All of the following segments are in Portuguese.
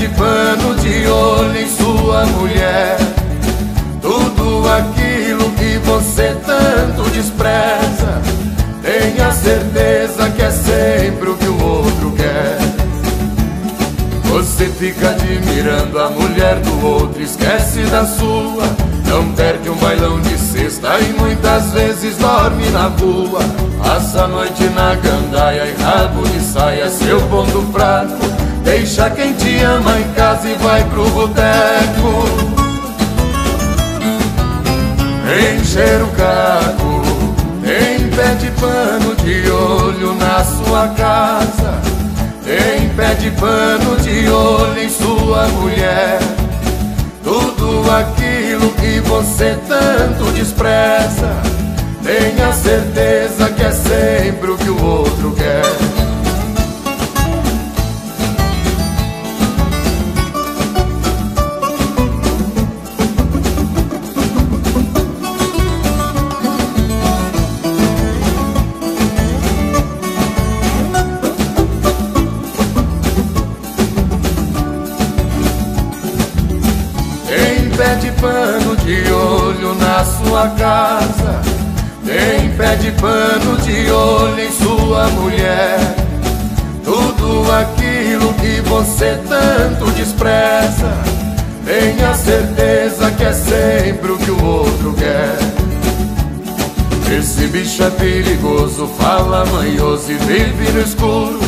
de pano de olho em sua mulher. Tudo aquilo que você tanto despreza, tenha certeza que é sempre o que o outro quer. Você fica admirando a mulher do outro, esquece da sua. Não perde um bailão de sexta e muitas vezes dorme na rua. Passa a noite na gandaia e rabo de saia, seu ponto fraco. Deixa quem te ama em casa e vai pro boteco. Encher o caco Tem pé de pano de olho na sua casa. Tem pé de pano de olho em sua mulher. Tudo aquilo que você tanto despreza pano de olho na sua casa. Tem pé de pano de olho em sua mulher. Tudo aquilo que você tanto despreza Tenha certeza que é sempre o que o outro quer. Esse bicho é perigoso, fala manhoso e vive no escuro.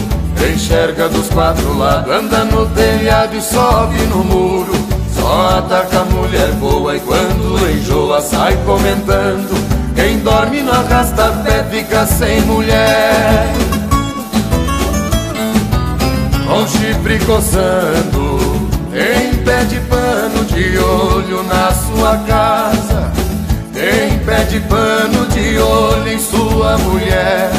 Enxerga dos quatro lados, anda no telhado e sobe no muro só ataca mulher boa e quando enjoa sai comentando. Quem dorme no arrasta-pé fica sem mulher. Com chifre coçando Tem pé de pano de olho na sua casa. Tem pé de pano de olho em sua mulher.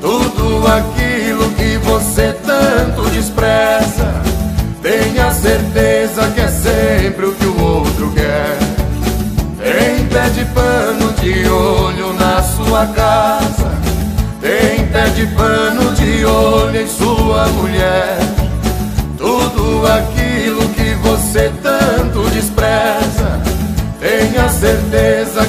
Tudo aquilo que você tanto despreza Tenha certeza que sua casa. Tem pé de pano de olho em sua mulher. Tudo aquilo que você tanto despreza. Tenha certeza